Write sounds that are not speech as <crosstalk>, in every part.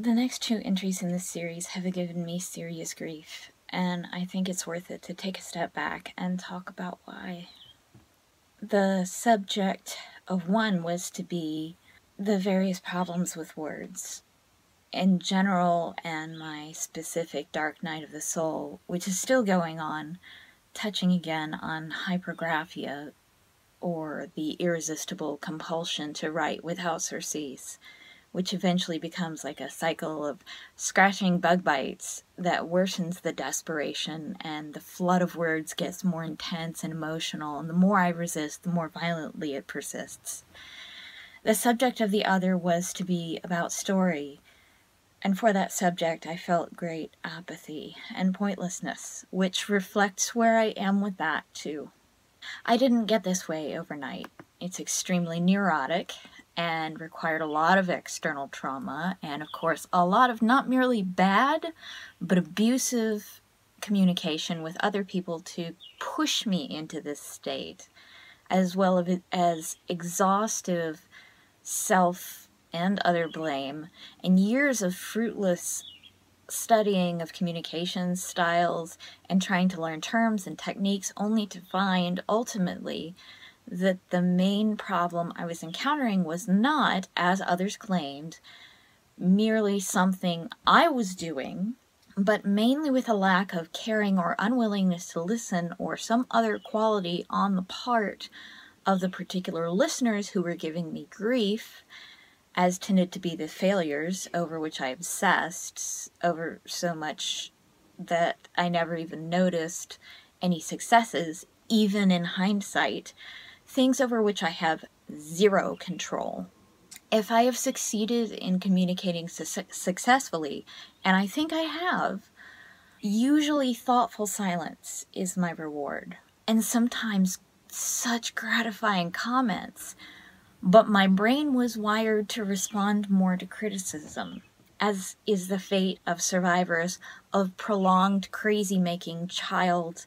The next two entries in this series have given me serious grief, and I think it's worth it to take a step back and talk about why. The subject of one was to be the various problems with words in general and my specific dark night of the soul, which is still going on, touching again on hypergraphia or the irresistible compulsion to write without surcease which eventually becomes like a cycle of scratching bug bites that worsens the desperation, and the flood of words gets more intense and emotional, and the more I resist, the more violently it persists. The subject of the other was to be about story, and for that subject I felt great apathy and pointlessness, which reflects where I am with that too. I didn't get this way overnight. It's extremely neurotic, and required a lot of external trauma and, of course, a lot of not merely bad but abusive communication with other people to push me into this state, as well as exhaustive self and other blame, and years of fruitless studying of communication styles and trying to learn terms and techniques only to find ultimately that the main problem I was encountering was not, as others claimed, merely something I was doing, but mainly with a lack of caring or unwillingness to listen or some other quality on the part of the particular listeners who were giving me grief, as tended to be the failures over which I obsessed over so much that I never even noticed any successes, even in hindsight things over which I have zero control. If I have succeeded in communicating su- successfully, and I think I have, usually thoughtful silence is my reward, and sometimes such gratifying comments. But my brain was wired to respond more to criticism, as is the fate of survivors of prolonged crazy making, child,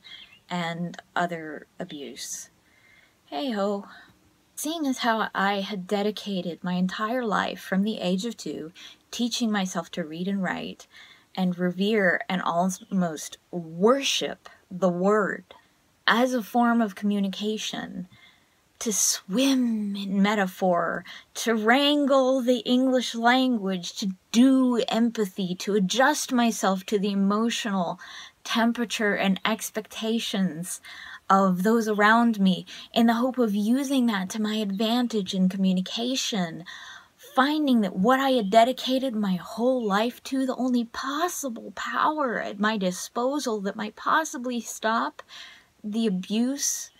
and other abuse. Hey ho. Seeing as how I had dedicated my entire life from the age of two teaching myself to read and write and revere and almost worship the word as a form of communication, to swim in metaphor, to wrangle the English language, to do empathy, to adjust myself to the emotional temperature and expectations of those around me in the hope of using that to my advantage in communication. Finding that what I had dedicated my whole life to, the only possible power at my disposal that might possibly stop the abuse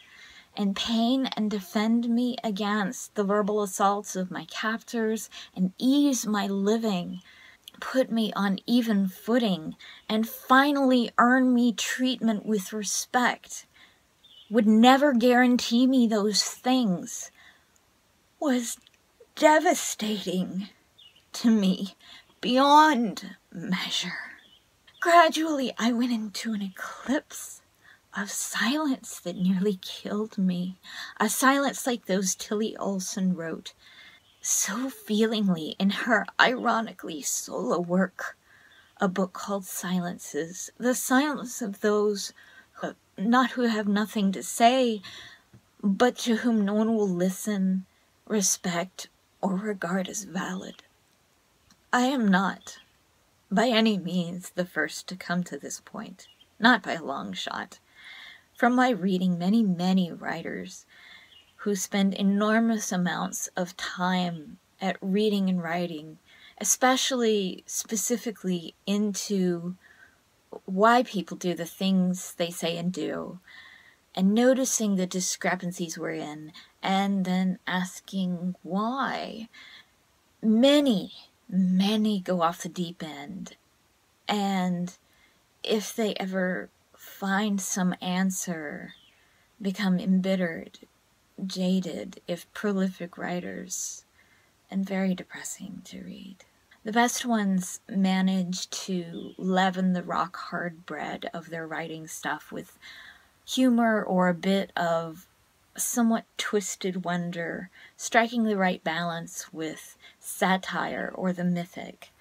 and pain and defend me against the verbal assaults of my captors and ease my living, put me on even footing, and finally earn me treatment with respect would never guarantee me those things was devastating to me beyond measure. Gradually, I went into an eclipse of silence that nearly killed me. A silence like those Tillie Olsen wrote so feelingly in her ironically solo work, a book called Silences, the silence of those not who have nothing to say, but to whom no one will listen, respect, or regard as valid. I am not, by any means, the first to come to this point, not by a long shot. From my reading many, many writers who spend enormous amounts of time at reading and writing, especially specifically into why people do the things they say and do, and noticing the discrepancies we're in, and then asking why. Many, many go off the deep end, and if they ever find some answer, become embittered, jaded, if prolific writers, and very depressing to read. The best ones manage to leaven the rock hard bread of their writing stuff with humor or a bit of somewhat twisted wonder, striking the right balance with satire or the mythic.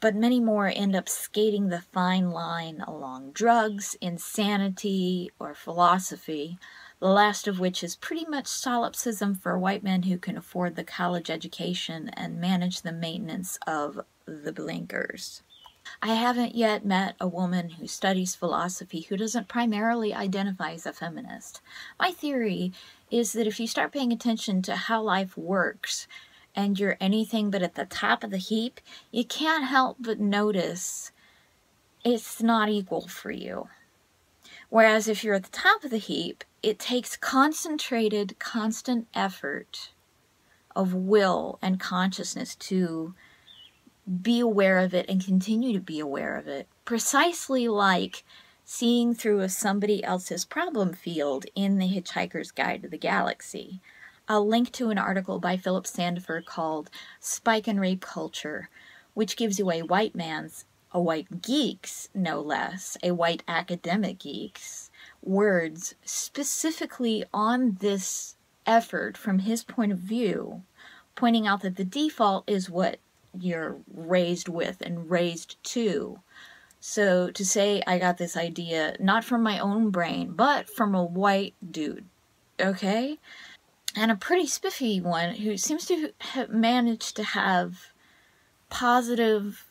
but many more end up skating the fine line along drugs, insanity, or philosophy, the last of which is pretty much solipsism for white men who can afford the college education and manage the maintenance of the blinkers. I haven't yet met a woman who studies philosophy who doesn't primarily identify as a feminist. My theory is that if you start paying attention to how life works, and you're anything but at the top of the heap, you can't help but notice it's not equal for you. Whereas if you're at the top of the heap, it takes concentrated, constant effort of will and consciousness to be aware of it and continue to be aware of it. Precisely like seeing through a somebody else's problem field in The Hitchhiker's Guide to the Galaxy. I'll link to an article by Philip Sandifer called Spike and Rape Culture, which gives you a white man's, a white geek's, no less, a white academic geek's, words specifically on this effort from his point of view, pointing out that the default is what you're raised with and raised to. So to say I got this idea not from my own brain, but from a white dude, okay? and a pretty spiffy one who seems to have managed to have positive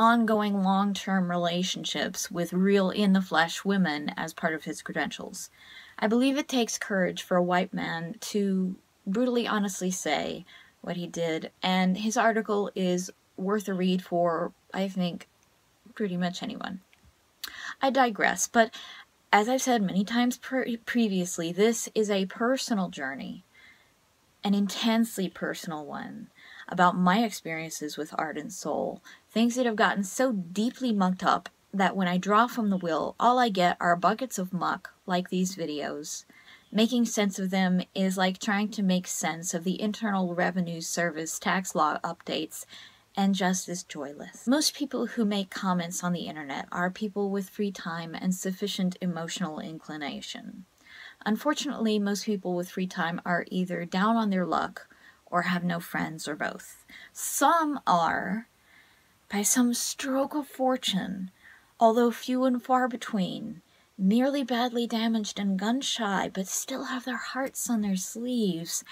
ongoing long-term relationships with real in-the-flesh women as part of his credentials. I believe it takes courage for a white man to brutally honestly say what he did, and his article is worth a read for, I think, pretty much anyone. I digress, but as I've said many times pre previously, this is a personal journey an intensely personal one about my experiences with art and soul, things that have gotten so deeply mucked up that when I draw from the will, all I get are buckets of muck like these videos. Making sense of them is like trying to make sense of the Internal Revenue Service tax law updates and just as joyless. Most people who make comments on the internet are people with free time and sufficient emotional inclination. Unfortunately, most people with free time are either down on their luck or have no friends or both. Some are, by some stroke of fortune, although few and far between, merely badly damaged and gun shy, but still have their hearts on their sleeves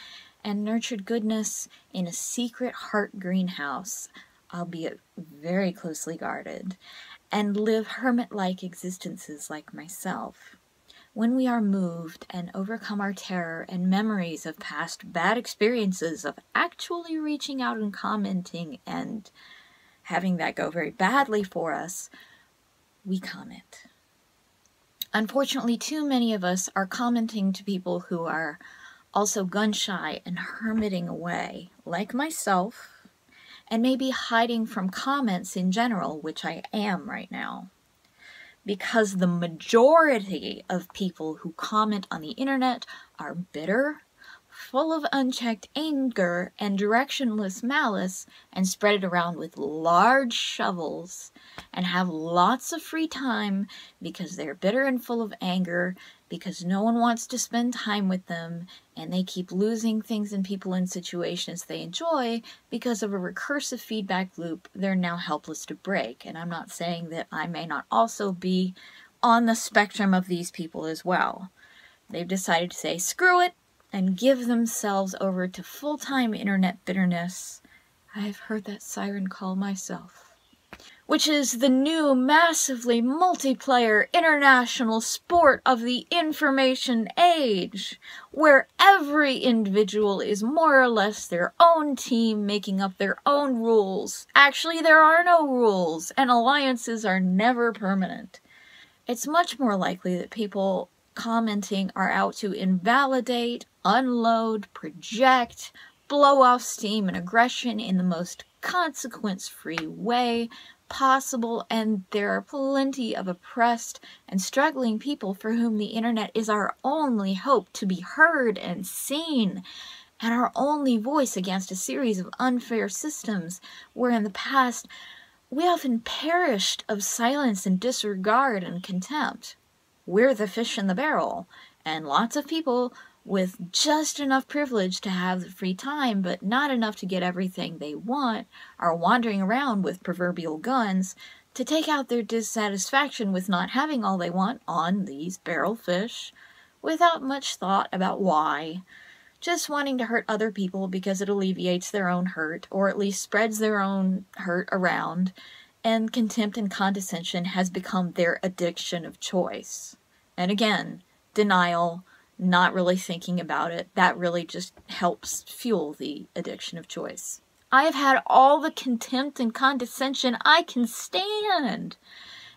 and nurtured goodness in a secret heart greenhouse, albeit very closely guarded, and live hermit like existences like myself. When we are moved and overcome our terror and memories of past bad experiences of actually reaching out and commenting and having that go very badly for us, we comment. Unfortunately, too many of us are commenting to people who are also gun shy and hermiting away, like myself, and maybe hiding from comments in general, which I am right now because the majority of people who comment on the internet are bitter, full of unchecked anger and directionless malice, and spread it around with large shovels, and have lots of free time because they're bitter and full of anger because no one wants to spend time with them and they keep losing things and people in situations they enjoy because of a recursive feedback loop they're now helpless to break. And I'm not saying that I may not also be on the spectrum of these people as well. They've decided to say screw it and give themselves over to full time internet bitterness. I've heard that siren call myself which is the new massively multiplayer international sport of the information age, where every individual is more or less their own team making up their own rules. Actually, there are no rules, and alliances are never permanent. It's much more likely that people commenting are out to invalidate, unload, project, blow off steam and aggression in the most consequence free way possible, and there are plenty of oppressed and struggling people for whom the internet is our only hope to be heard and seen, and our only voice against a series of unfair systems where in the past we often perished of silence and disregard and contempt. We're the fish in the barrel, and lots of people with just enough privilege to have the free time, but not enough to get everything they want, are wandering around with proverbial guns to take out their dissatisfaction with not having all they want on these barrel fish without much thought about why. Just wanting to hurt other people because it alleviates their own hurt, or at least spreads their own hurt around, and contempt and condescension has become their addiction of choice. And again, denial, not really thinking about it, that really just helps fuel the addiction of choice. I have had all the contempt and condescension I can stand.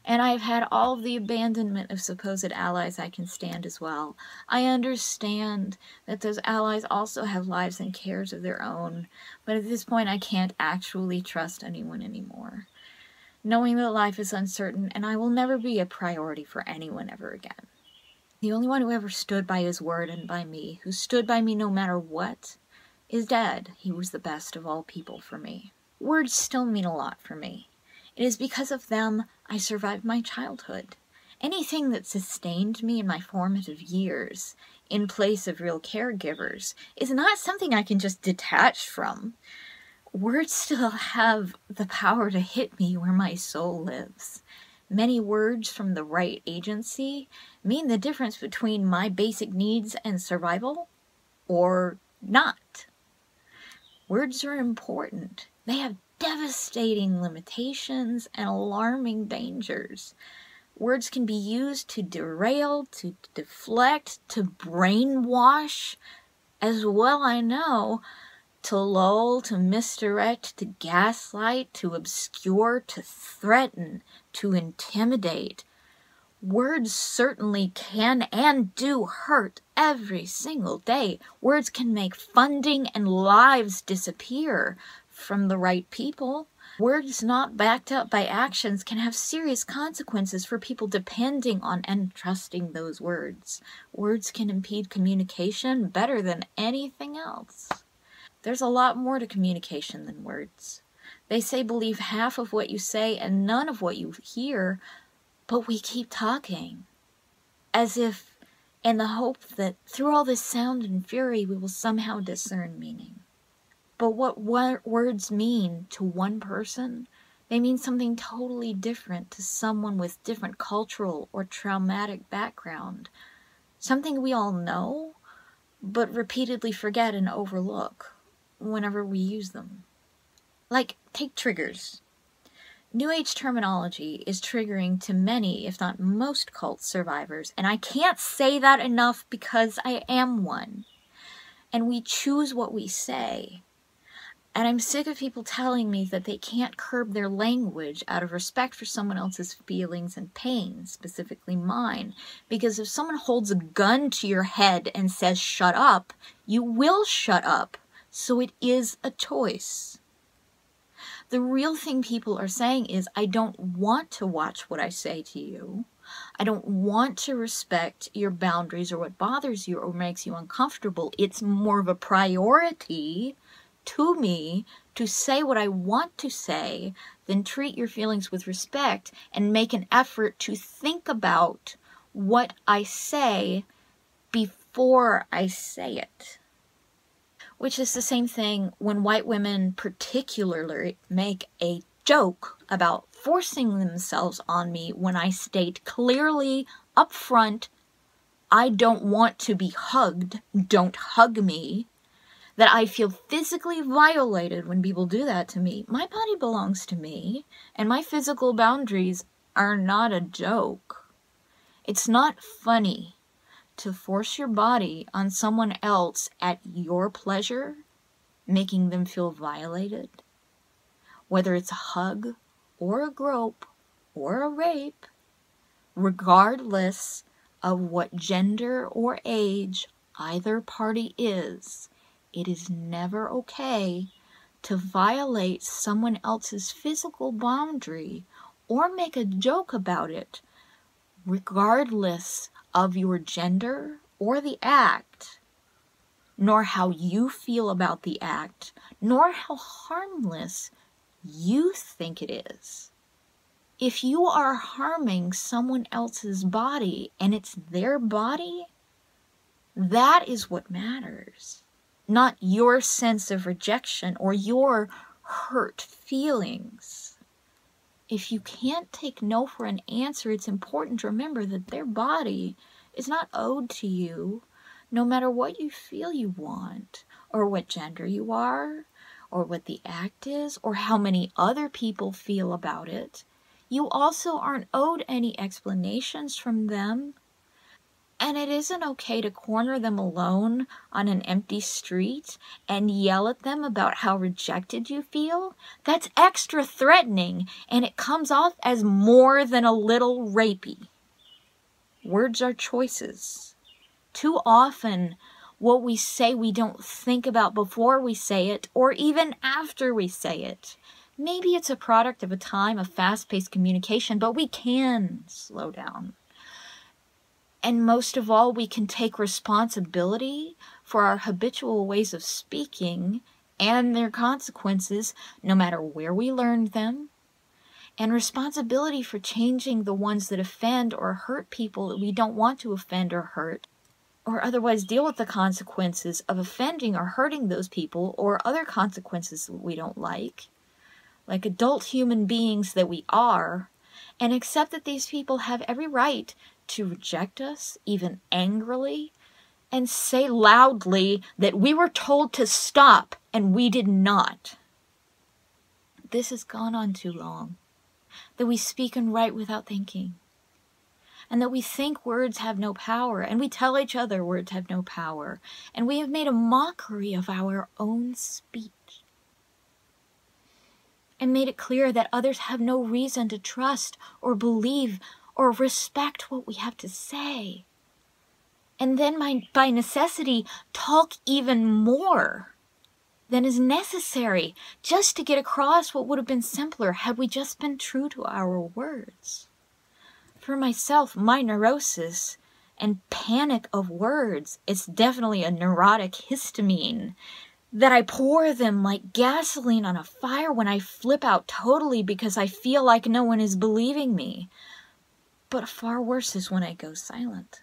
And I have had all the abandonment of supposed allies I can stand as well. I understand that those allies also have lives and cares of their own, but at this point I can't actually trust anyone anymore. Knowing that life is uncertain and I will never be a priority for anyone ever again. The only one who ever stood by his word and by me, who stood by me no matter what, is dead. He was the best of all people for me. Words still mean a lot for me. It is because of them I survived my childhood. Anything that sustained me in my formative years, in place of real caregivers, is not something I can just detach from. Words still have the power to hit me where my soul lives. Many words from the right agency mean the difference between my basic needs and survival or not. Words are important. They have devastating limitations and alarming dangers. Words can be used to derail, to deflect, to brainwash, as well I know, to lull, to misdirect, to gaslight, to obscure, to threaten, to intimidate. Words certainly can and do hurt every single day. Words can make funding and lives disappear from the right people. Words not backed up by actions can have serious consequences for people depending on and trusting those words. Words can impede communication better than anything else. There's a lot more to communication than words. They say believe half of what you say and none of what you hear, but we keep talking. As if in the hope that through all this sound and fury we will somehow discern meaning. But what words mean to one person, they mean something totally different to someone with different cultural or traumatic background. Something we all know, but repeatedly forget and overlook whenever we use them. Like, take triggers. New Age terminology is triggering to many, if not most, cult survivors, and I can't say that enough because I am one. And we choose what we say. And I'm sick of people telling me that they can't curb their language out of respect for someone else's feelings and pain, specifically mine. Because if someone holds a gun to your head and says, shut up, you will shut up. So it is a choice. The real thing people are saying is, I don't want to watch what I say to you. I don't want to respect your boundaries or what bothers you or makes you uncomfortable. It's more of a priority to me to say what I want to say than treat your feelings with respect and make an effort to think about what I say before I say it which is the same thing when white women particularly make a joke about forcing themselves on me when I state clearly up front, I don't want to be hugged, don't hug me, that I feel physically violated when people do that to me. My body belongs to me, and my physical boundaries are not a joke. It's not funny to force your body on someone else at your pleasure, making them feel violated, whether it's a hug or a grope or a rape, regardless of what gender or age either party is, it is never okay to violate someone else's physical boundary or make a joke about it, regardless of your gender or the act, nor how you feel about the act, nor how harmless you think it is. If you are harming someone else's body and it's their body, That is what matters, not your sense of rejection or your hurt feelings. If you can't take no for an answer, it's important to remember that their body is not owed to you, no matter what you feel you want, or what gender you are, or what the act is, or how many other people feel about it. You also aren't owed any explanations from them. And it isn't okay to corner them alone on an empty street and yell at them about how rejected you feel. That's extra threatening, and it comes off as more than a little rapey. Words are choices. Too often, what we say we don't think about before we say it or even after we say it. Maybe it's a product of a time of fast paced communication, but we can slow down. And most of all, we can take responsibility for our habitual ways of speaking and their consequences, no matter where we learned them, and responsibility for changing the ones that offend or hurt people that we don't want to offend or hurt or otherwise deal with the consequences of offending or hurting those people or other consequences we don't like, like adult human beings that we are, and accept that these people have every right to reject us, even angrily, and say loudly that we were told to stop and we did not. This has gone on too long, that we speak and write without thinking and that we think words have no power, and we tell each other words have no power, and we have made a mockery of our own speech, and made it clear that others have no reason to trust or believe or respect what we have to say. And then, by, by necessity, talk even more than is necessary just to get across what would have been simpler had we just been true to our words. For myself, my neurosis and panic of words, it's definitely a neurotic histamine that I pour them like gasoline on a fire when I flip out totally because I feel like no one is believing me. But far worse is when I go silent.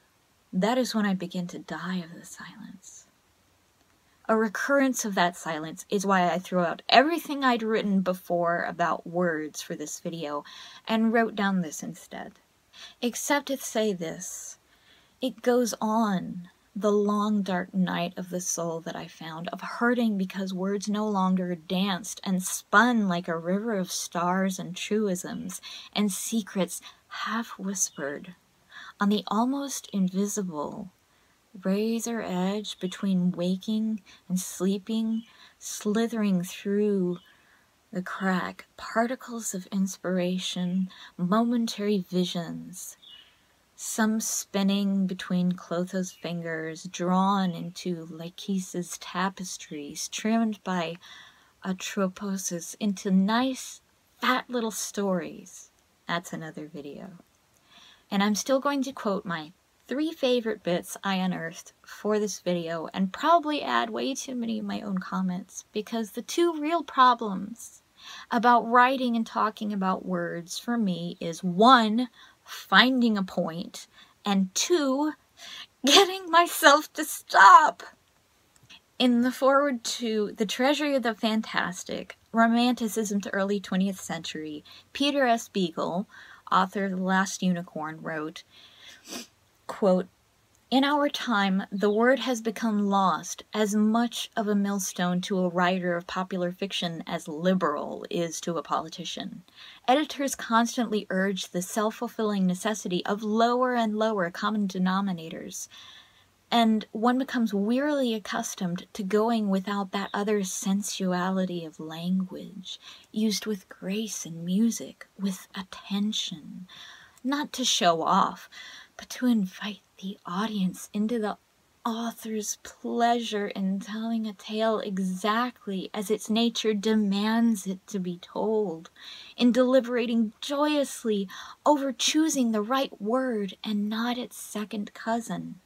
That is when I begin to die of the silence. A recurrence of that silence is why I threw out everything I'd written before about words for this video and wrote down this instead except to say this it goes on the long dark night of the soul that I found, of hurting because words no longer danced and spun like a river of stars and truisms and secrets half whispered on the almost invisible razor edge between waking and sleeping, slithering through the crack, particles of inspiration, momentary visions, some spinning between Clotho's fingers, drawn into Lachesis tapestries, trimmed by Atropos's into nice, fat little stories. That's another video. And I'm still going to quote my three favorite bits I unearthed for this video and probably add way too many of my own comments because the two real problems about writing and talking about words for me is one, finding a point, and two, getting myself to stop. In the foreword to The Treasury of the Fantastic, Romanticism to Early 20th Century, Peter S. Beagle, author of The Last Unicorn, wrote, quote, in our time, the word has become lost as much of a millstone to a writer of popular fiction as liberal is to a politician. Editors constantly urge the self fulfilling necessity of lower and lower common denominators, and one becomes wearily accustomed to going without that other sensuality of language, used with grace and music, with attention, not to show off, but to invite the audience into the author's pleasure in telling a tale exactly as its nature demands it to be told, in deliberating joyously over choosing the right word and not its second cousin.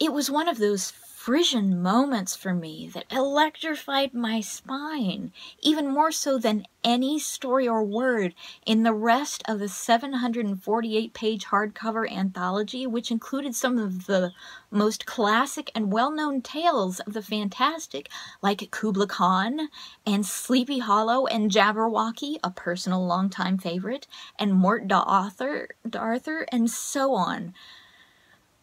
It was one of those frisson moments for me that electrified my spine, even more so than any story or word in the rest of the 748 page hardcover anthology, which included some of the most classic and well known tales of the fantastic, like Kubla Khan and Sleepy Hollow and Jabberwocky, a personal longtime favorite, and Mort d'Arthur, and so on.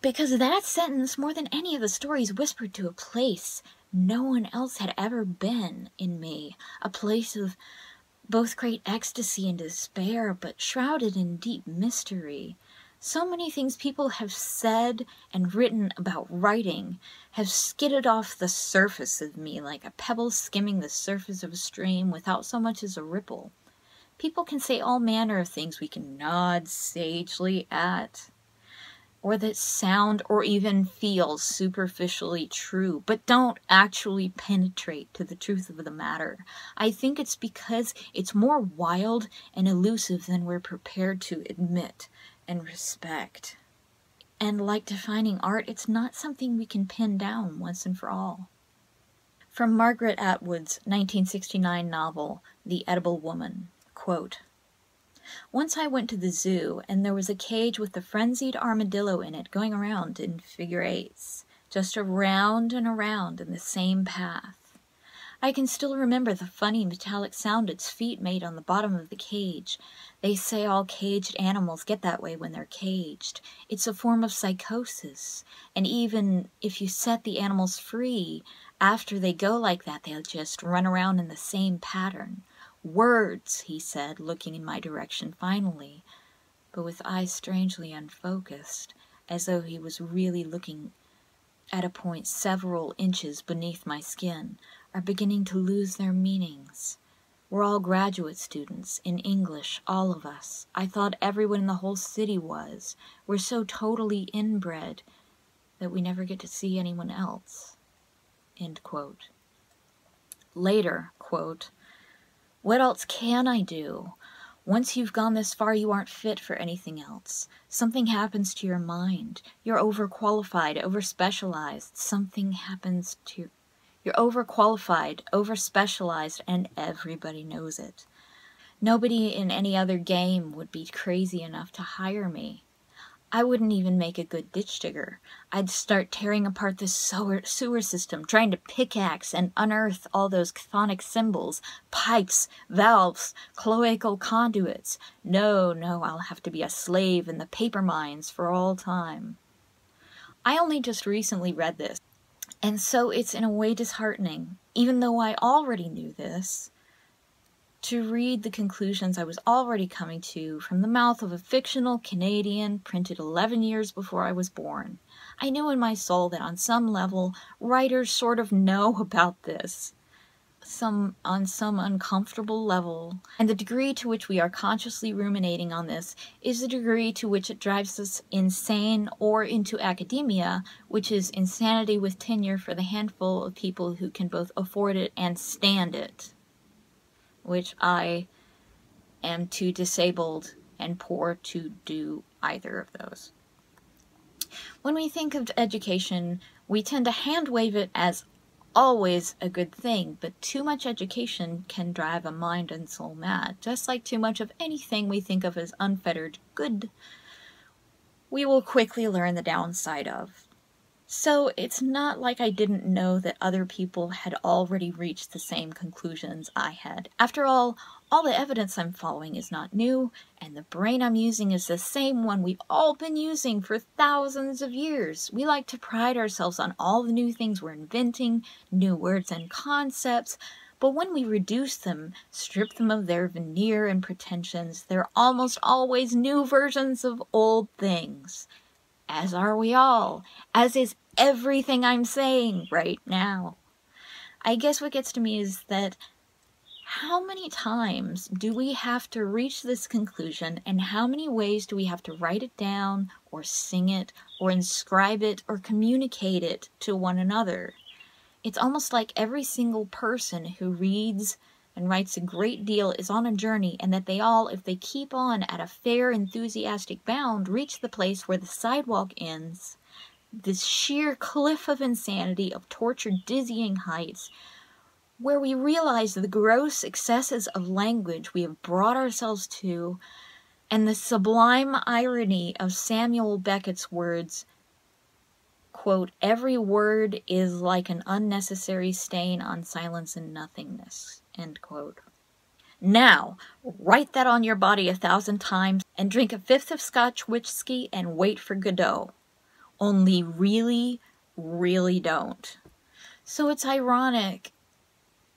Because that sentence, more than any of the stories, whispered to a place no one else had ever been in me, a place of both great ecstasy and despair, but shrouded in deep mystery. So many things people have said and written about writing have skidded off the surface of me like a pebble skimming the surface of a stream without so much as a ripple. People can say all manner of things we can nod sagely at or that sound or even feel superficially true, but don't actually penetrate to the truth of the matter. I think it's because it's more wild and elusive than we're prepared to admit and respect. And like defining art, it's not something we can pin down once and for all. From Margaret Atwood's 1969 novel, The Edible Woman, quote, once I went to the zoo, and there was a cage with a frenzied armadillo in it going around in figure eights, just around and around in the same path. I can still remember the funny metallic sound its feet made on the bottom of the cage. They say all caged animals get that way when they're caged. It's a form of psychosis, and even if you set the animals free, after they go like that, they'll just run around in the same pattern. Words, he said, looking in my direction finally, but with eyes strangely unfocused, as though he was really looking at a point several inches beneath my skin, are beginning to lose their meanings. We're all graduate students, in English, all of us. I thought everyone in the whole city was. We're so totally inbred that we never get to see anyone else. Later, quote, what else can I do? Once you've gone this far, you aren't fit for anything else. Something happens to your mind. You're overqualified, overspecialized. Something happens to you're overqualified, overspecialized, and everybody knows it. Nobody in any other game would be crazy enough to hire me. I wouldn't even make a good ditch digger. I'd start tearing apart the sewer, sewer system, trying to pickaxe and unearth all those chthonic symbols, pipes, valves, cloacal conduits. No, no, I'll have to be a slave in the paper mines for all time. I only just recently read this, and so it's in a way disheartening, even though I already knew this to read the conclusions I was already coming to from the mouth of a fictional Canadian printed 11 years before I was born. I knew in my soul that on some level, writers sort of know <laughs> about this. Some on some uncomfortable level, and the degree to which we are consciously ruminating on this is the degree to which it drives us insane or into academia, which is insanity with tenure for the handful of people who can both afford it and stand it which I am too disabled and poor to do either of those. When we think of education, we tend to hand wave it as always a good thing, but too much education can drive a mind and soul mad, just like too much of anything we think of as unfettered good, we will quickly learn the downside of. So it's not like I didn't know that other people had already reached the same conclusions I had. After all, all the evidence I'm following is not new, and the brain I'm using is the same one we've all been using for thousands of years. We like to pride ourselves on all the new things we're inventing, new words and concepts, but when we reduce them, strip them of their veneer and pretensions, they're almost always new versions of old things as are we all, as is everything I'm saying right now. I guess what gets to me is that how many times do we have to reach this conclusion, and how many ways do we have to write it down, or sing it, or inscribe it, or communicate it to one another? It's almost like every single person who reads and writes a great deal is on a journey, and that they all, if they keep on at a fair, enthusiastic bound, reach the place where the sidewalk ends, this sheer cliff of insanity, of torture, dizzying heights, where we realize the gross excesses of language we have brought ourselves to, and the sublime irony of Samuel Beckett's words quote, every word is like an unnecessary stain on silence and nothingness, end quote. Now, write that on your body a thousand times and drink a fifth of Scotch whiskey and wait for Godot. Only really, really don't. So it's ironic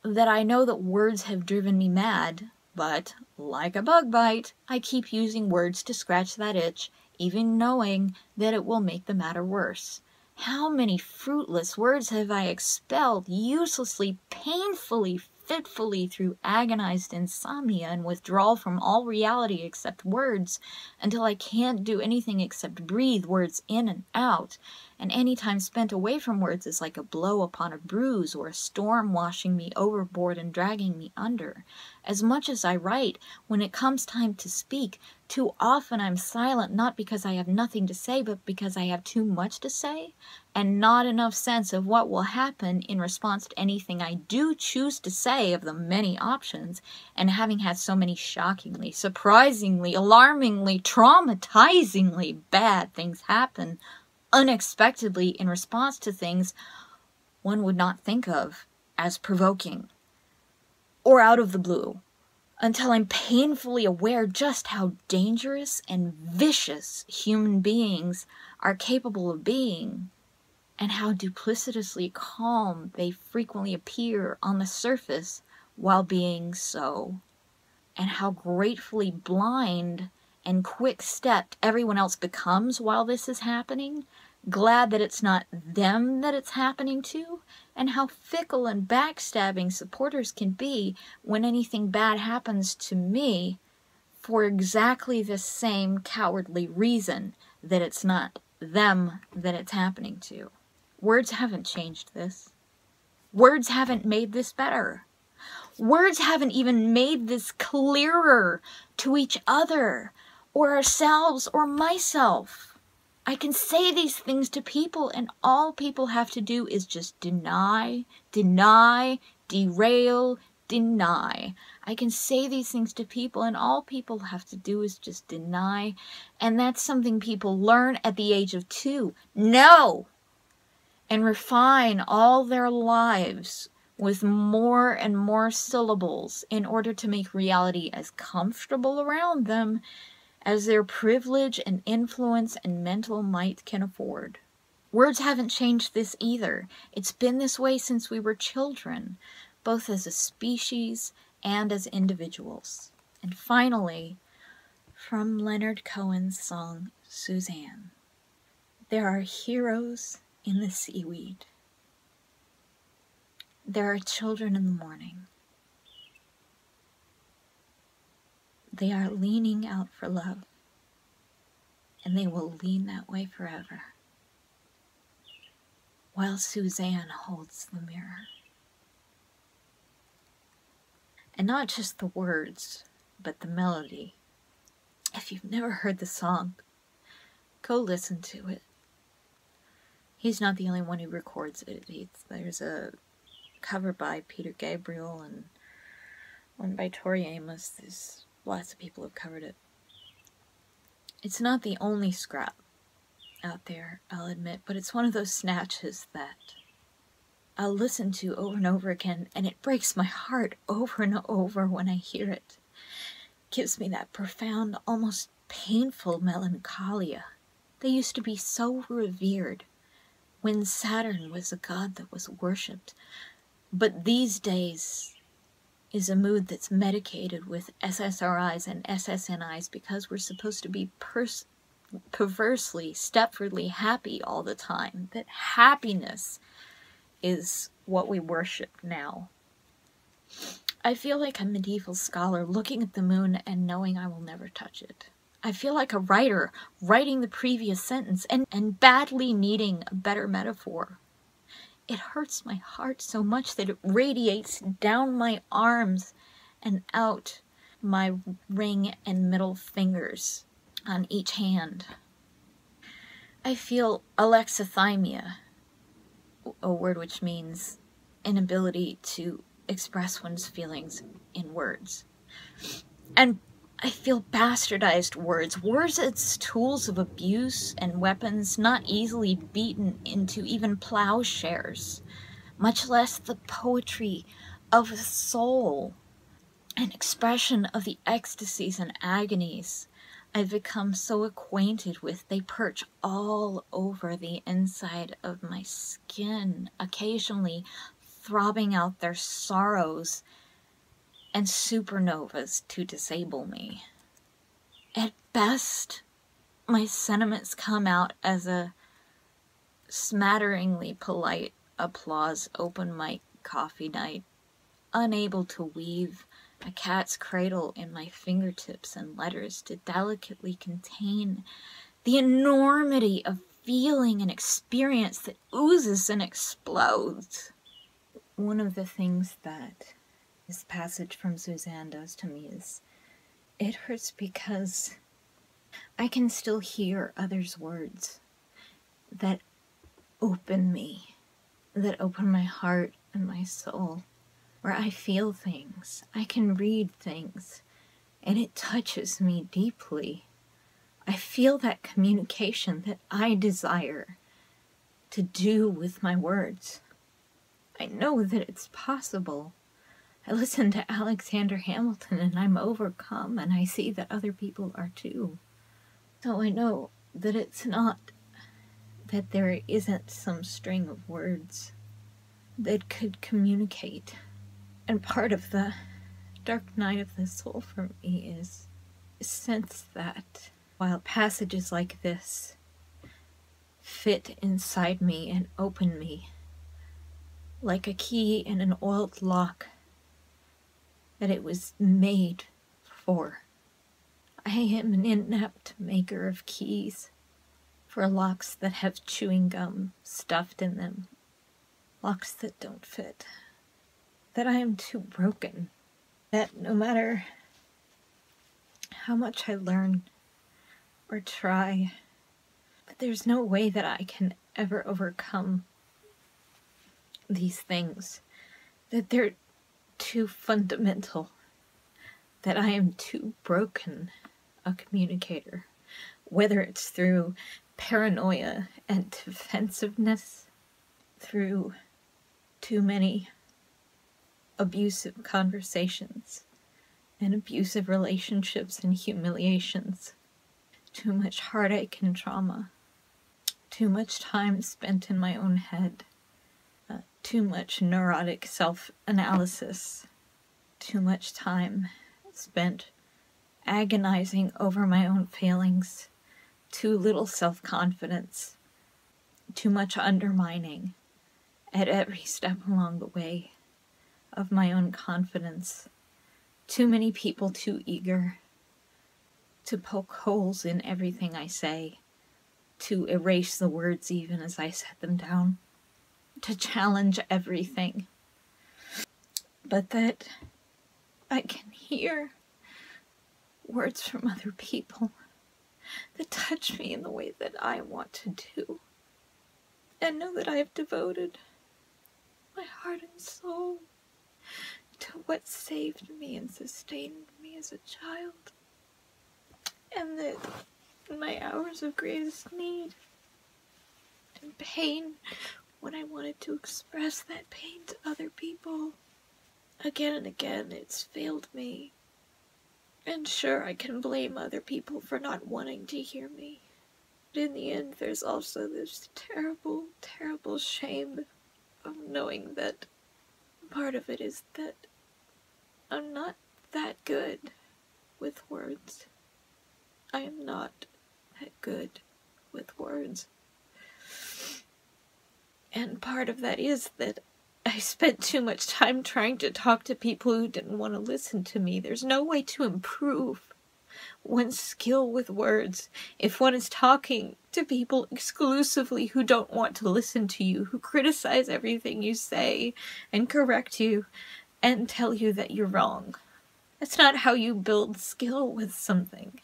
that I know that words have driven me mad, but, like a bug bite, I keep using words to scratch that itch, even knowing that it will make the matter worse. How many fruitless words have I expelled uselessly, painfully, fitfully through agonized insomnia and withdrawal from all reality except words, until I can't do anything except breathe words in and out, and any time spent away from words is like a blow upon a bruise or a storm washing me overboard and dragging me under. As much as I write, when it comes time to speak, too often I'm silent not because I have nothing to say, but because I have too much to say, and not enough sense of what will happen in response to anything I do choose to say of the many options, and having had so many shockingly, surprisingly, alarmingly, traumatizingly bad things happen unexpectedly in response to things one would not think of as provoking or out of the blue until I'm painfully aware just how dangerous and vicious human beings are capable of being and how duplicitously calm they frequently appear on the surface while being so, and how gratefully blind and quick stepped everyone else becomes while this is happening, glad that it's not them that it's happening to, and how fickle and backstabbing supporters can be when anything bad happens to me for exactly the same cowardly reason that it's not them that it's happening to. Words haven't changed this. Words haven't made this better. Words haven't even made this clearer to each other or ourselves or myself. I can say these things to people, and all people have to do is just deny, deny, derail, deny. I can say these things to people, and all people have to do is just deny. And that's something people learn at the age of two. No! And refine all their lives with more and more syllables in order to make reality as comfortable around them as their privilege and influence and mental might can afford. Words haven't changed this either. It's been this way since we were children, both as a species and as individuals. And finally, from Leonard Cohen's song Suzanne, there are heroes in the seaweed. There are children in the morning. They are leaning out for love, and they will lean that way forever. While Suzanne holds the mirror. And not just the words, but the melody. If you've never heard the song, go listen to it. He's not the only one who records it. There's a cover by Peter Gabriel and one by Tori Amos. There's lots of people have covered it. It's not the only scrap out there, I'll admit, but it's one of those snatches that I'll listen to over and over again, and it breaks my heart over and over when I hear it. it gives me that profound, almost painful melancholia. They used to be so revered when Saturn was a god that was worshipped, but these days is a mood that's medicated with SSRIs and SSNIs because we're supposed to be perversely, stepfordly happy all the time. That happiness is what we worship now. I feel like a medieval scholar looking at the moon and knowing I will never touch it. I feel like a writer writing the previous sentence and, and badly needing a better metaphor. It hurts my heart so much that it radiates down my arms and out my ring and middle fingers on each hand. I feel alexithymia, a word which means inability to express one's feelings in words. And I feel bastardized words, words as tools of abuse and weapons not easily beaten into even plowshares, much less the poetry of a soul, an expression of the ecstasies and agonies I've become so acquainted with. They perch all over the inside of my skin, occasionally throbbing out their sorrows and supernovas to disable me. At best, my sentiments come out as a smatteringly polite applause open mic coffee night, unable to weave a cat's cradle in my fingertips and letters to delicately contain the enormity of feeling and experience that oozes and explodes. One of the things that this passage from Suzanne does to me is it hurts because I can still hear others' words that open me, that open my heart and my soul, where I feel things, I can read things, and it touches me deeply. I feel that communication that I desire to do with my words. I know that it's possible. I listen to Alexander Hamilton and I'm overcome, and I see that other people are too. So I know that it's not that there isn't some string of words that could communicate. And part of the dark night of the soul for me is sense that while passages like this fit inside me and open me like a key in an oiled lock that it was made for. I am an inept maker of keys for locks that have chewing gum stuffed in them, locks that don't fit, that I am too broken, that no matter how much I learn or try, that there's no way that I can ever overcome these things, that they're too fundamental, that I am too broken a communicator, whether it's through paranoia and defensiveness, through too many abusive conversations and abusive relationships and humiliations, too much heartache and trauma, too much time spent in my own head too much neurotic self analysis, too much time spent agonizing over my own failings, too little self confidence, too much undermining at every step along the way of my own confidence, too many people too eager to poke holes in everything I say, to erase the words even as I set them down to challenge everything, but that I can hear words from other people that touch me in the way that I want to do, and know that I have devoted my heart and soul to what saved me and sustained me as a child, and that in my hours of greatest need and pain when I wanted to express that pain to other people. Again and again, it's failed me. And sure, I can blame other people for not wanting to hear me. But in the end, there's also this terrible, terrible shame of knowing that part of it is that I'm not that good with words. I am not that good with words. And part of that is that I spent too much time trying to talk to people who didn't want to listen to me. There's no way to improve one's skill with words if one is talking to people exclusively who don't want to listen to you, who criticize everything you say and correct you and tell you that you're wrong. That's not how you build skill with something.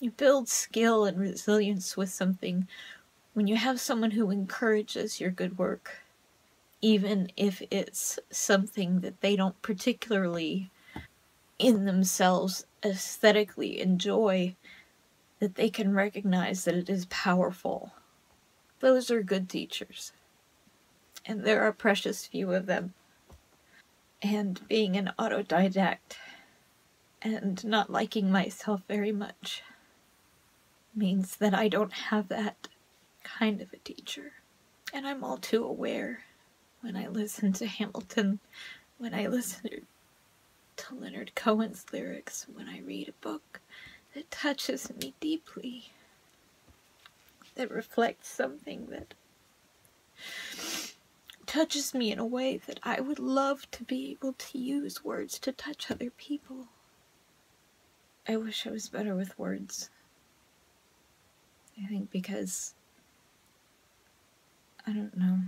You build skill and resilience with something when you have someone who encourages your good work, even if it's something that they don't particularly in themselves aesthetically enjoy, that they can recognize that it is powerful. Those are good teachers. And there are precious few of them. And being an autodidact and not liking myself very much means that I don't have that kind of a teacher. And I'm all too aware when I listen to Hamilton, when I listen to Leonard Cohen's lyrics, when I read a book that touches me deeply, that reflects something that touches me in a way that I would love to be able to use words to touch other people. I wish I was better with words. I think because I don't know.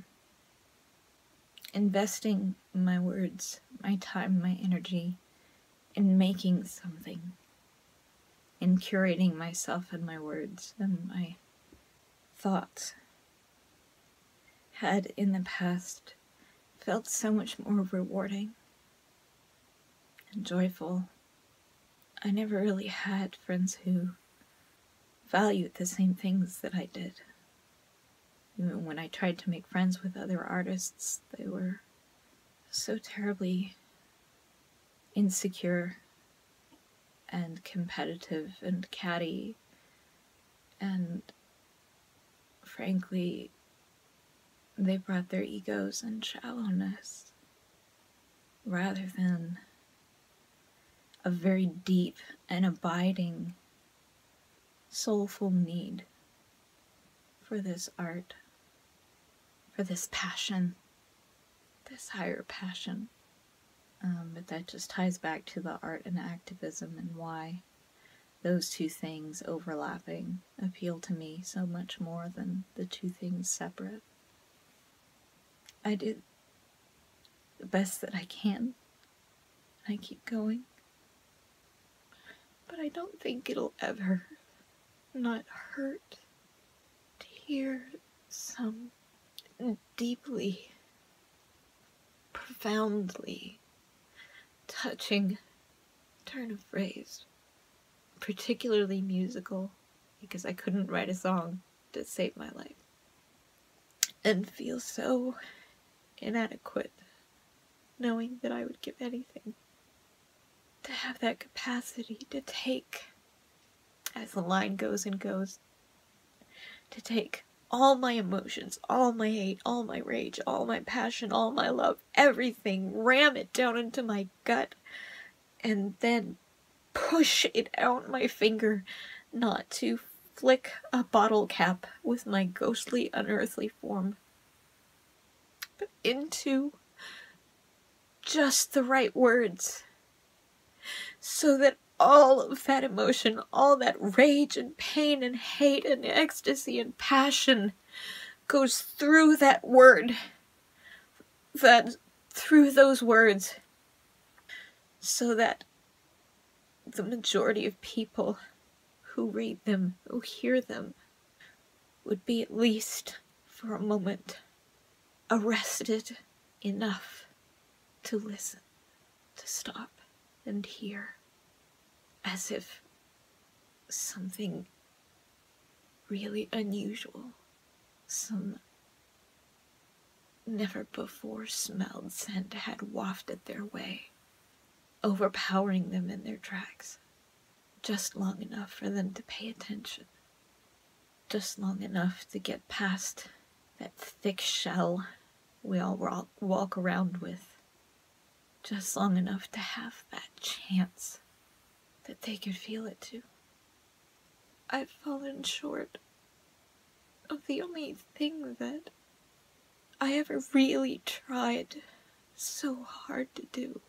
Investing my words, my time, my energy in making something, in curating myself and my words and my thoughts had in the past felt so much more rewarding and joyful. I never really had friends who valued the same things that I did. Even when I tried to make friends with other artists, they were so terribly insecure and competitive and catty. And frankly they brought their egos and shallowness rather than a very deep and abiding soulful need for this art, for this passion, this higher passion. Um, but that just ties back to the art and activism and why those two things overlapping appeal to me so much more than the two things separate. I did the best that I can. I keep going. But I don't think it'll ever not hurt to hear some deeply, profoundly touching turn of phrase, particularly musical, because I couldn't write a song to save my life, and feel so inadequate, knowing that I would give anything to have that capacity to take, as the line goes and goes, to take all my emotions, all my hate, all my rage, all my passion, all my love, everything, ram it down into my gut, and then push it out my finger, not to flick a bottle cap with my ghostly, unearthly form but into just the right words so that all of that emotion, all that rage and pain and hate and ecstasy and passion goes through that word, that through those words, so that the majority of people who read them, who hear them, would be at least for a moment arrested enough to listen, to stop and hear, as if something really unusual, some never before smelled scent had wafted their way, overpowering them in their tracks, just long enough for them to pay attention, just long enough to get past that thick shell we all walk around with. Just long enough to have that chance that they could feel it too. I've fallen short of the only thing that I ever really tried so hard to do.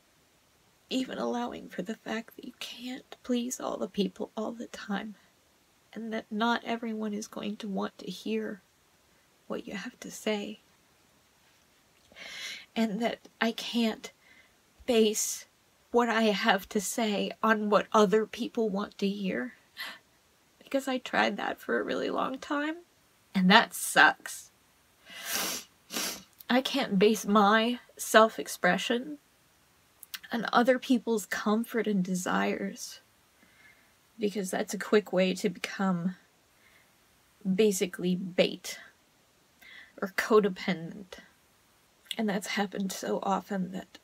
Even allowing for the fact that you can't please all the people all the time, and that not everyone is going to want to hear what you have to say and that I can't base what I have to say on what other people want to hear. because I tried that for a really long time. And that sucks. I can't base my self expression on other people's comfort and desires because that's a quick way to become basically bait or codependent. And that's happened so often that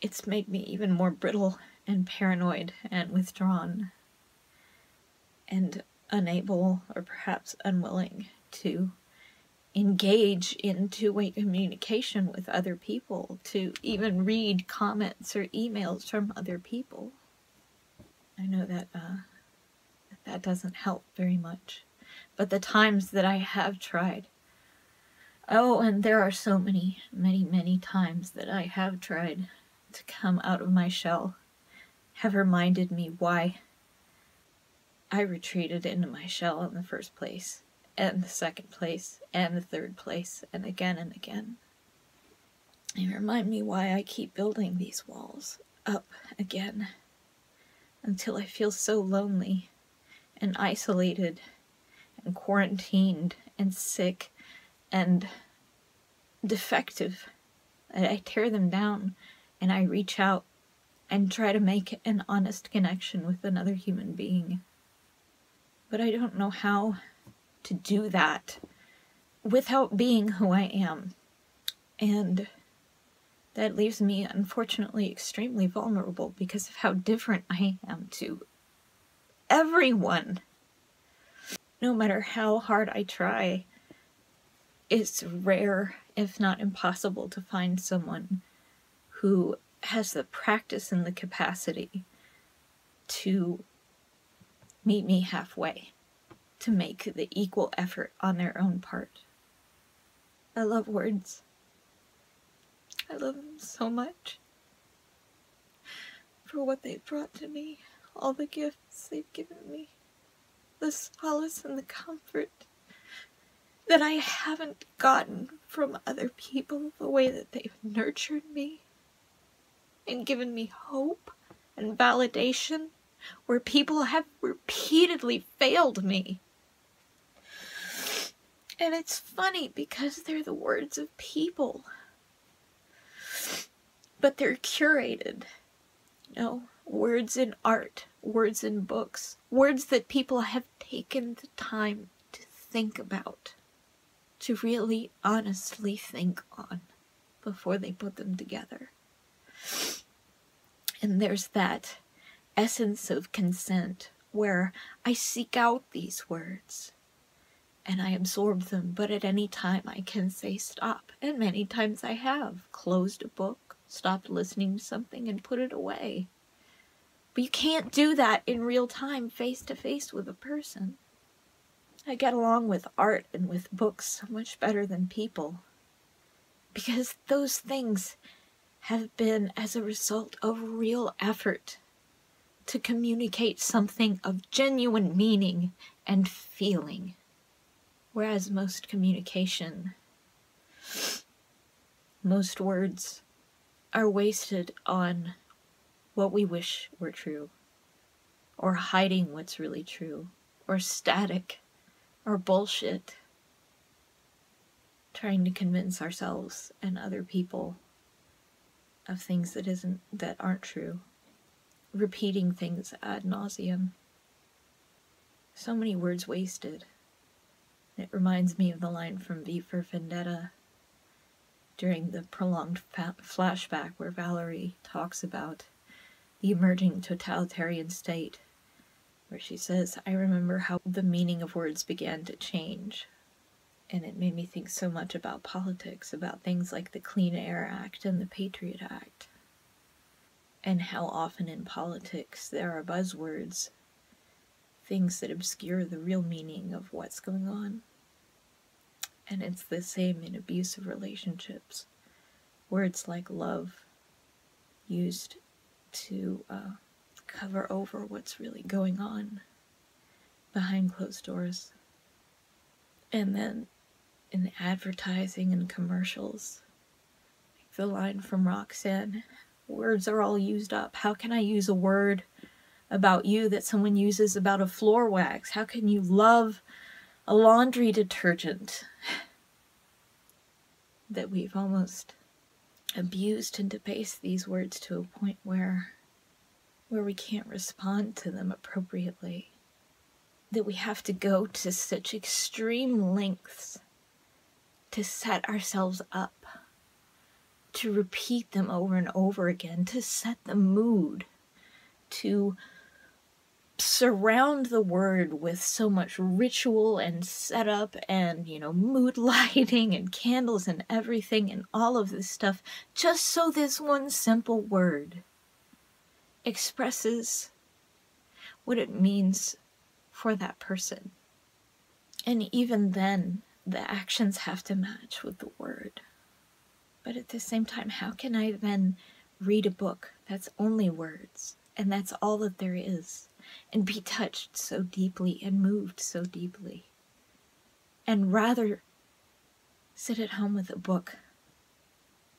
it's made me even more brittle and paranoid and withdrawn and unable or perhaps unwilling to engage in two-way communication with other people, to even read comments or emails from other people. I know that uh, that doesn't help very much. But the times that I have tried, oh, and there are so many, many, many times that I have tried to come out of my shell, have reminded me why I retreated into my shell in the first place and the second place, and the third place, and again and again. They remind me why I keep building these walls up again until I feel so lonely and isolated and quarantined and sick and defective that I tear them down and I reach out and try to make an honest connection with another human being. But I don't know how to do that without being who I am. And that leaves me, unfortunately, extremely vulnerable because of how different I am to everyone. No matter how hard I try, it's rare, if not impossible, to find someone who has the practice and the capacity to meet me halfway to make the equal effort on their own part. I love words. I love them so much for what they've brought to me, all the gifts they've given me, the solace and the comfort that I haven't gotten from other people, the way that they've nurtured me and given me hope and validation where people have repeatedly failed me. And it's funny because they're the words of people. But they're curated. You know, words in art, words in books, words that people have taken the time to think about, to really honestly think on before they put them together. And there's that essence of consent where I seek out these words and I absorb them, but at any time I can say stop. And many times I have closed a book, stopped listening to something, and put it away. But you can't do that in real time, face to face with a person. I get along with art and with books so much better than people. Because those things have been as a result of real effort to communicate something of genuine meaning and feeling. Whereas most communication, most words are wasted on what we wish were true, or hiding what's really true, or static, or bullshit, trying to convince ourselves and other people of things that isn't that aren't true, repeating things ad nauseum. So many words wasted. It reminds me of the line from V for Vendetta during the prolonged flashback where Valerie talks about the emerging totalitarian state, where she says, I remember how the meaning of words began to change. And it made me think so much about politics, about things like the Clean Air Act and the Patriot Act, and how often in politics there are buzzwords, things that obscure the real meaning of what's going on. And it's the same in abusive relationships. Words like love used to uh, cover over what's really going on behind closed doors. And then in advertising and commercials, like the line from Roxanne words are all used up. How can I use a word about you that someone uses about a floor wax? How can you love a laundry detergent <laughs> that we've almost abused and debased these words to a point where where we can't respond to them appropriately that we have to go to such extreme lengths to set ourselves up to repeat them over and over again to set the mood to surround the word with so much ritual and setup and, you know, mood <laughs> lighting and candles and everything and all of this stuff just so this one simple word expresses what it means for that person. And even then, the actions have to match with the word. But at the same time, how can I then read a book that's only words and that's all that there is? and be touched so deeply and moved so deeply. And rather sit at home with a book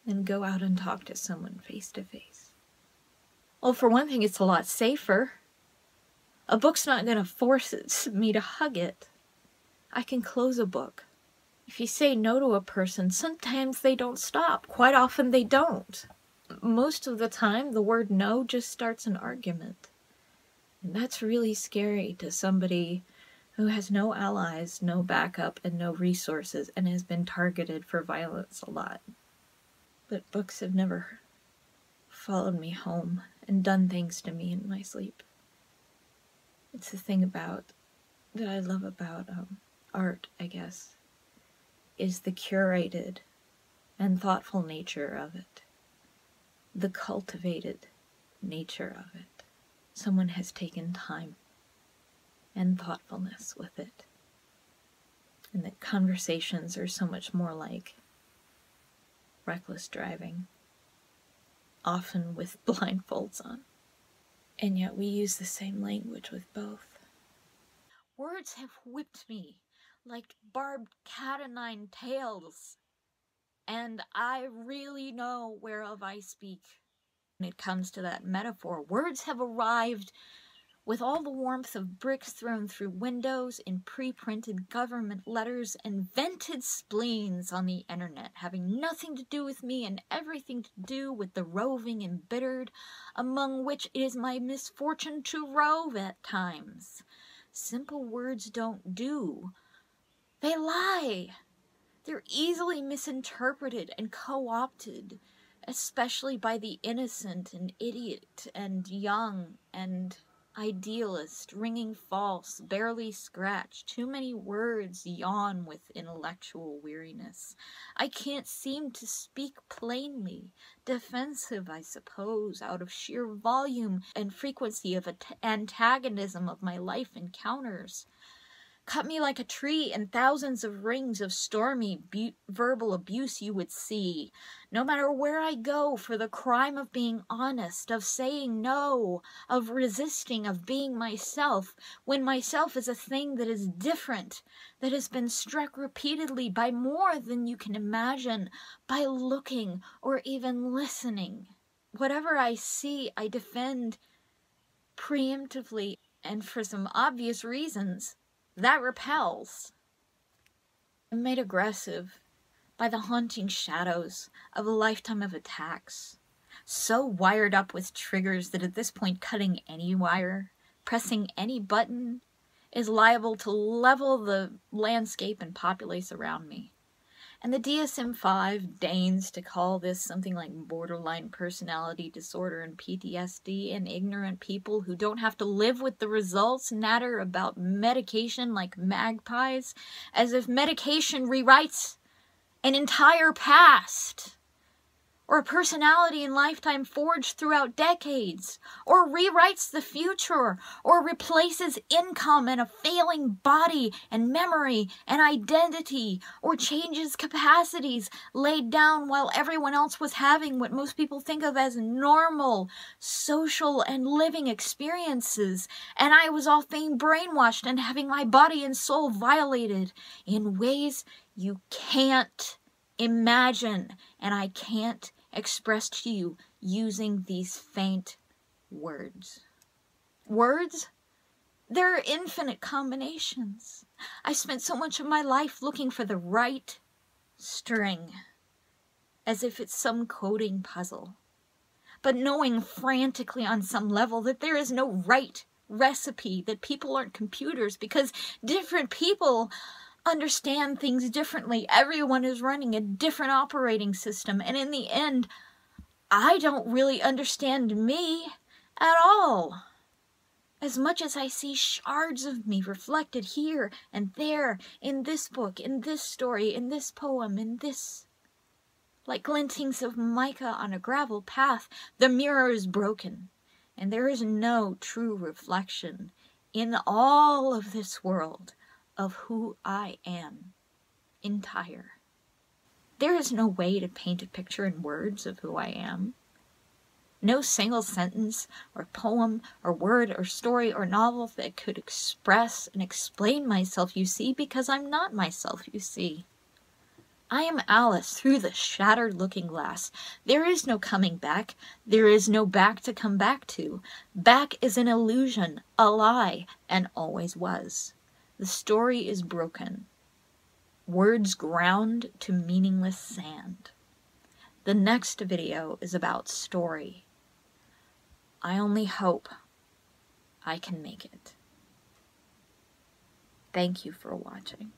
than go out and talk to someone face to face. Well, for one thing, it's a lot safer. A book's not going to force <laughs> me to hug it. I can close a book. If you say no to a person, sometimes they don't stop. Quite often they don't. Most of the time, the word no just starts an argument. And that's really scary to somebody who has no allies, no backup, and no resources, and has been targeted for violence a lot. But books have never followed me home and done things to me in my sleep. It's the thing about that I love about um, art, I guess, is the curated and thoughtful nature of it, the cultivated nature of it someone has taken time and thoughtfulness with it. And that conversations are so much more like reckless driving, often with <laughs> blindfolds on. And yet we use the same language with both. Words have whipped me like barbed cat o' nine tails, and I really know whereof I speak when it comes to that metaphor. Words have arrived with all the warmth of bricks thrown through windows in pre-printed government letters and vented spleens on the internet, having nothing to do with me and everything to do with the roving embittered, among which it is my misfortune to rove at times. Simple words don't do. They lie. They're easily misinterpreted and co-opted especially by the innocent and idiot and young and idealist, ringing false, barely scratched. Too many words yawn with intellectual weariness. I can't seem to speak plainly. Defensive, I suppose, out of sheer volume and frequency of antagonism of my life encounters cut me like a tree and thousands of rings of stormy verbal abuse you would see. No matter where i go for the crime of being honest of saying no of resisting of being myself when myself is a thing that is different that has been struck repeatedly by more than you can imagine by looking or even listening whatever i see i defend preemptively and for some obvious reasons that repels. I'm made aggressive by the haunting shadows of a lifetime of attacks. So wired up with triggers that at this point cutting any wire, pressing any button, is liable to level the landscape and populace around me. And the DSM 5 deigns to call this something like borderline personality disorder and PTSD, and ignorant people who don't have to live with the results natter about medication like magpies, as if medication rewrites an entire past or a personality in lifetime forged throughout decades, or rewrites the future, or replaces income and a failing body and memory and identity, or changes capacities laid down while everyone else was having what most people think of as normal social and living experiences, and I was off being brainwashed and having my body and soul violated in ways you can't imagine, and I can't expressed to you using these faint words. words, there are infinite combinations. I spent so much of my life looking for the right string, as if it's some coding puzzle. But knowing frantically on some level that there is no right recipe, that people aren't computers, because different people understand things differently. Everyone is running a different operating system, and in the end, I don't really understand me at all. As much as I see shards of me reflected here and there, in this book, in this story, in this poem, in this. Like glintings of mica on a gravel path, the mirror is broken, and there is no true reflection in all of this world of who I am entire. There is no way to paint a picture in words of who I am. No single sentence, or poem, or word, or story, or novel that could express and explain myself, you see, because I'm not myself, you see. I am Alice through the shattered looking glass. There is no coming back. There is no back to come back to. Back is an illusion, a lie, and always was. The story is broken words ground to meaningless sand. The next video is about story. I only hope I can make it. Thank you for watching.